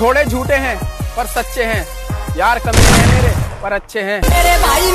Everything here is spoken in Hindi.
थोड़े झूठे हैं, पर सच्चे हैं। यार कमी है मेरे, पर अच्छे हैं। मेरे भाई